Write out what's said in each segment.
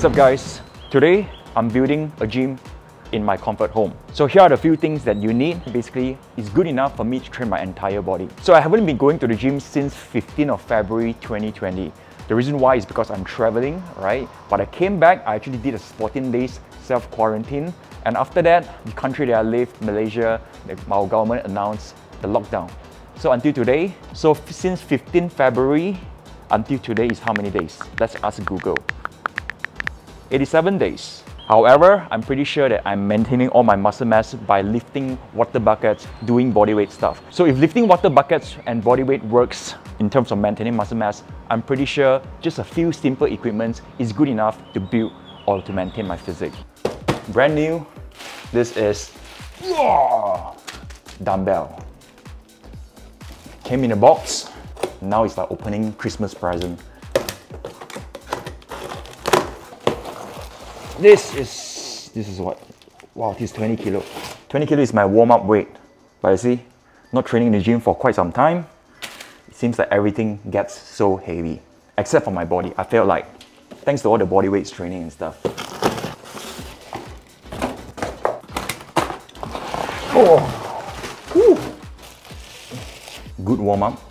What's up guys? Today I'm building a gym in my comfort home. So here are the few things that you need. Basically, it's good enough for me to train my entire body. So I haven't been going to the gym since 15th of February 2020. The reason why is because I'm traveling, right? But I came back, I actually did a 14 days self-quarantine. And after that, the country that I live, Malaysia, our government announced the lockdown. So until today, so since 15 February until today is how many days? Let's ask Google. 87 days. However, I'm pretty sure that I'm maintaining all my muscle mass by lifting water buckets, doing bodyweight stuff. So if lifting water buckets and bodyweight works in terms of maintaining muscle mass, I'm pretty sure just a few simple equipments is good enough to build or to maintain my physique. Brand new, this is dumbbell. Came in a box, now it's like opening Christmas present. This is, this is what? Wow, this is 20 kilo. 20 kilo is my warm-up weight. But you see, not training in the gym for quite some time, it seems like everything gets so heavy. Except for my body. I felt like, thanks to all the body weights training and stuff. Oh, Whew. good warm-up.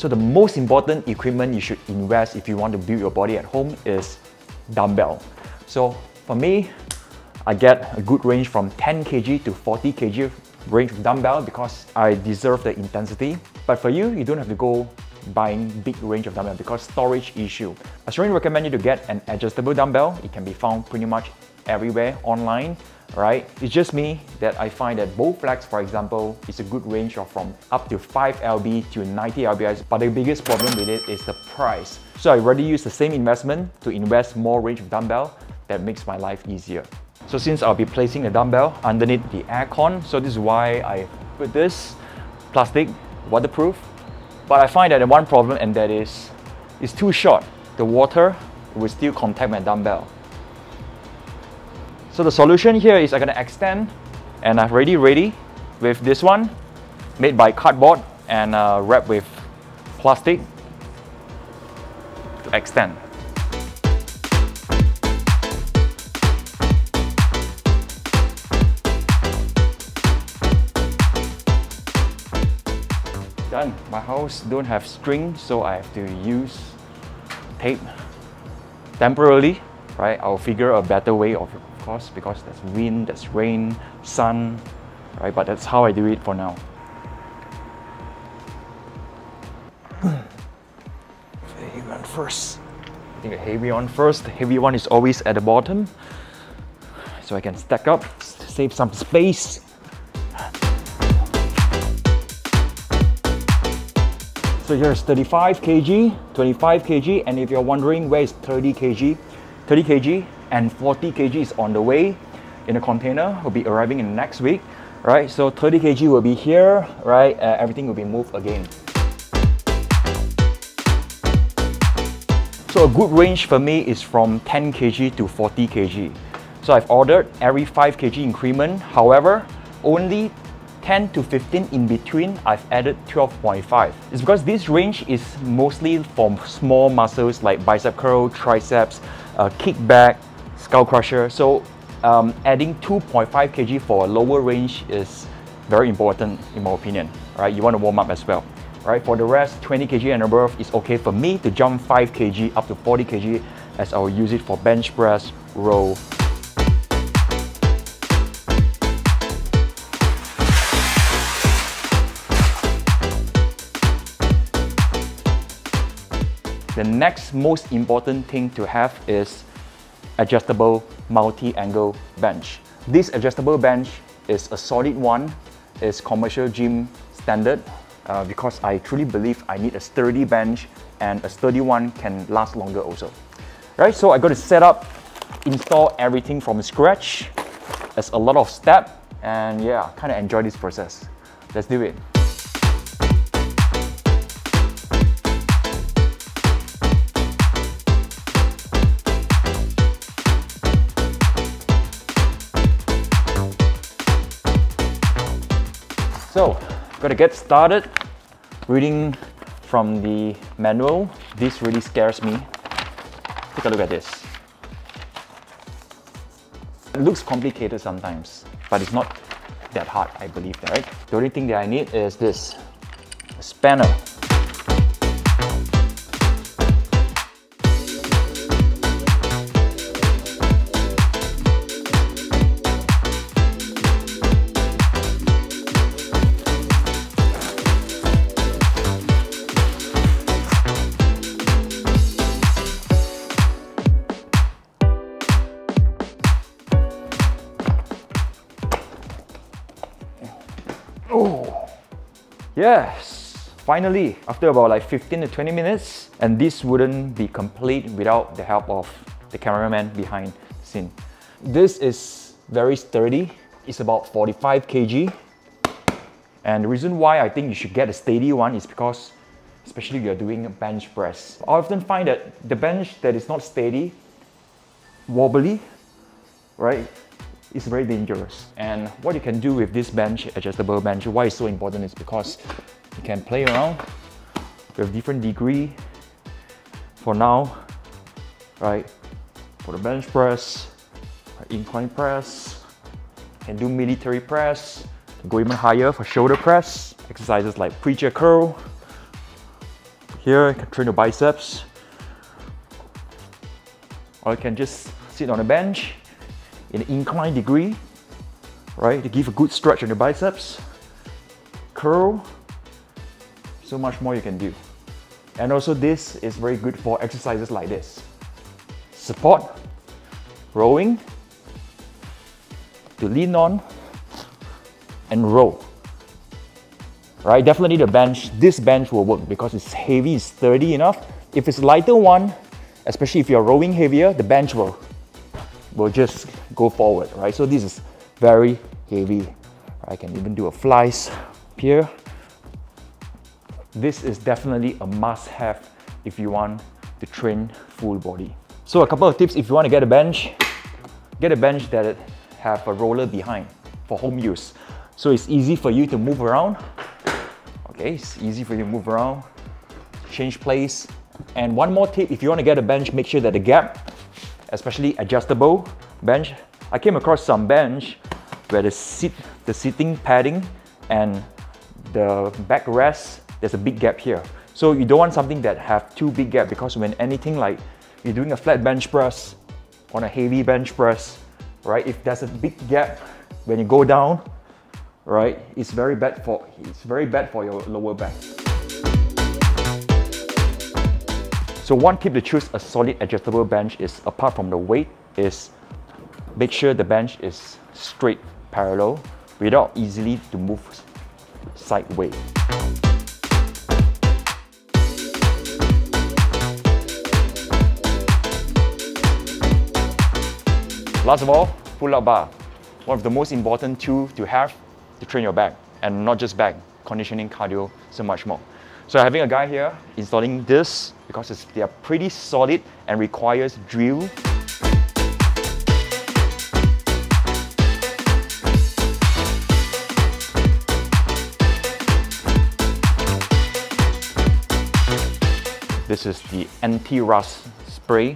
So the most important equipment you should invest if you want to build your body at home is dumbbell. So for me, I get a good range from 10 kg to 40 kg range of dumbbell because I deserve the intensity. But for you, you don't have to go buying big range of dumbbell because storage issue. I strongly recommend you to get an adjustable dumbbell. It can be found pretty much everywhere online right? It's just me that I find that Bowflex, for example, is a good range of from up to 5 lb to 90 lbs, but the biggest problem with it is the price. So I rather use the same investment to invest more range of dumbbell that makes my life easier. So since I'll be placing the dumbbell underneath the aircon, so this is why I put this plastic, waterproof. But I find that one problem and that is, it's too short. The water will still contact my dumbbell. So the solution here is I'm gonna extend and I've already ready with this one made by cardboard and uh, wrapped with plastic to extend. Done. My house don't have string so I have to use tape temporarily right? I'll figure a better way of course because there's wind, there's rain, sun, right? But that's how I do it for now. heavy one first. I think a heavy one first. The heavy one is always at the bottom. So I can stack up, save some space. So here's 35 kg, 25 kg, and if you're wondering where is 30 kg, 30 kg and 40 kg is on the way in a container, will be arriving in next week, right? So 30 kg will be here, right? Uh, everything will be moved again. So a good range for me is from 10 kg to 40 kg. So I've ordered every 5 kg increment. However, only 10 to 15 in between, I've added 12.5. It's because this range is mostly for small muscles like bicep curl, triceps, uh, kickback, skull crusher. So um, adding 2.5 kg for a lower range is very important in my opinion, right? You want to warm up as well, right? For the rest, 20 kg and above is okay for me to jump 5 kg up to 40 kg as I'll use it for bench press, row, The next most important thing to have is adjustable multi-angle bench. This adjustable bench is a solid one, it's commercial gym standard uh, because I truly believe I need a sturdy bench and a sturdy one can last longer also. Right, so I got to set up, install everything from scratch. There's a lot of step and yeah, kind of enjoy this process. Let's do it. So, gotta get started. Reading from the manual, this really scares me. Take a look at this. It looks complicated sometimes, but it's not that hard, I believe, right? The only thing that I need is this, spanner. Yes, finally, after about like 15 to 20 minutes, and this wouldn't be complete without the help of the cameraman behind the scene. This is very sturdy. It's about 45 kg. And the reason why I think you should get a steady one is because, especially if you're doing a bench press. I often find that the bench that is not steady, wobbly, right, is very dangerous. And what you can do with this bench, adjustable bench, why it's so important is because you can play around with different degree. For now, right, for the bench press, incline press, can do military press, go even higher for shoulder press, exercises like preacher curl. Here, you can train your biceps. Or you can just sit on a bench in an inclined degree, right, to give a good stretch on your biceps. Curl, so much more you can do. And also this is very good for exercises like this. Support, rowing, to lean on, and row. Right, definitely the bench, this bench will work because it's heavy, it's sturdy enough. If it's lighter one, especially if you're rowing heavier, the bench will, will just go forward, right? So this is very heavy. I can even do a flies here. This is definitely a must-have if you want to train full body. So a couple of tips if you want to get a bench, get a bench that have a roller behind for home use. So it's easy for you to move around. Okay, it's easy for you to move around, change place. And one more tip, if you want to get a bench, make sure that the gap, especially adjustable bench, I came across some bench where the seat, the seating padding and the backrest, there's a big gap here. So you don't want something that have too big gap because when anything like you're doing a flat bench press on a heavy bench press, right? If there's a big gap when you go down, right? It's very bad for it's very bad for your lower back. So one tip to choose a solid adjustable bench is apart from the weight is make sure the bench is straight parallel without easily to move sideways. Last of all, pull-up bar. One of the most important tools to have to train your back and not just back, conditioning, cardio, so much more. So having a guy here installing this because they are pretty solid and requires drill This is the anti-rust spray.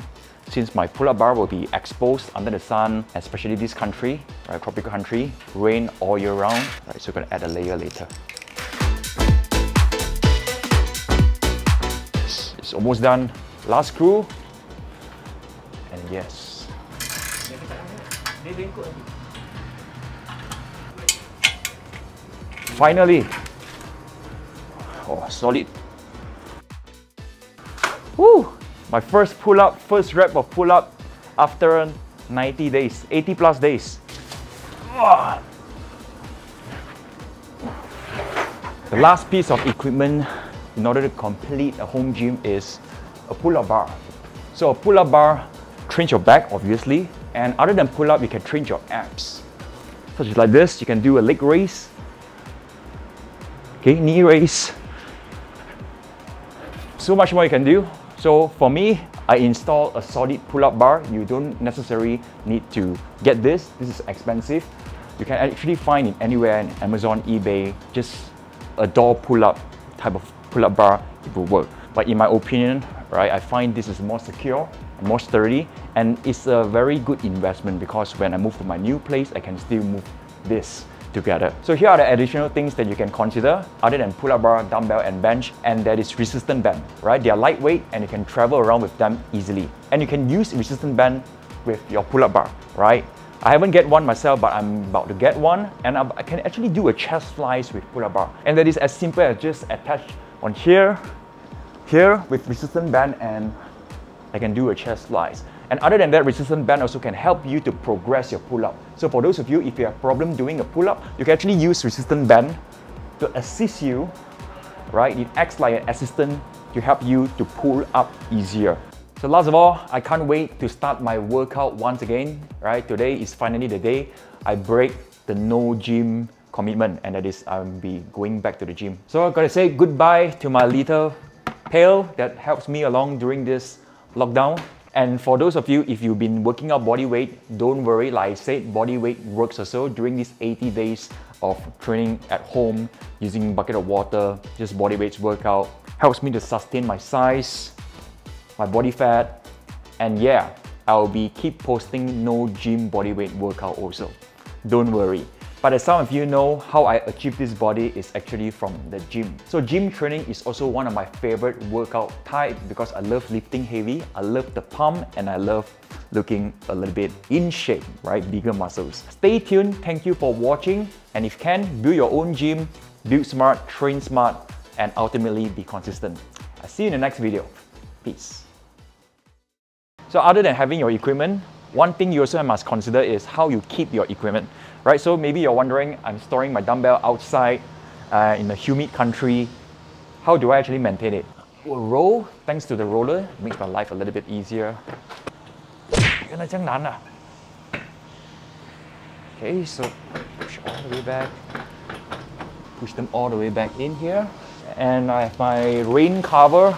Since my pull-up bar will be exposed under the sun, especially this country, right, tropical country, rain all year round, right, so we're gonna add a layer later. It's, almost done. Last screw, and yes. Finally, oh, solid Woo! My first pull-up, first rep of pull-up after 90 days, 80 plus days. The last piece of equipment in order to complete a home gym is a pull-up bar. So a pull-up bar trains your back, obviously, and other than pull-up, you can train your abs. Such as like this, you can do a leg raise, okay, knee raise. So much more you can do. So for me, I install a solid pull-up bar. You don't necessarily need to get this. This is expensive. you can actually find it anywhere in Amazon, eBay, just a door pull-up type of pull-up bar, it will work. But in my opinion, right, I find this is more secure, more sturdy, and it's a very good investment because when I move to my new place, I can still move this together. So here are the additional things that you can consider other than pull-up bar, dumbbell and bench and that is resistant band, right? They are lightweight and you can travel around with them easily. And you can use resistant band with your pull-up bar, right? I haven't get one myself, but I'm about to get one and I can actually do a chest flies with pull-up bar. And that is as simple as just attach on here, here with resistance band and I can do a chest flies. And other than that, resistance band also can help you to progress your pull-up. So for those of you, if you have problem doing a pull-up, you can actually use resistance band to assist you, right? It acts like an assistant to help you to pull up easier. So last of all, I can't wait to start my workout once again, right? Today is finally the day I break the no gym commitment and that is I'll be going back to the gym. So I've got to say goodbye to my little pail that helps me along during this lockdown. And for those of you, if you've been working out body weight, don't worry, like I said, body weight works also during these 80 days of training at home using bucket of water, just body weights workout. Helps me to sustain my size, my body fat, and yeah, I'll be keep posting no gym body weight workout also. Don't worry. But as some of you know, how I achieve this body is actually from the gym. So gym training is also one of my favorite workout type because I love lifting heavy, I love the pump, and I love looking a little bit in shape, right? Bigger muscles. Stay tuned, thank you for watching, and if can, build your own gym, build smart, train smart, and ultimately be consistent. I'll see you in the next video. Peace. So other than having your equipment, one thing you also must consider is how you keep your equipment right? So maybe you're wondering, I'm storing my dumbbell outside uh, in a humid country. How do I actually maintain it? Well, roll, thanks to the roller, makes my life a little bit easier. Okay, so push all the way back, push them all the way back in here. And I have my rain cover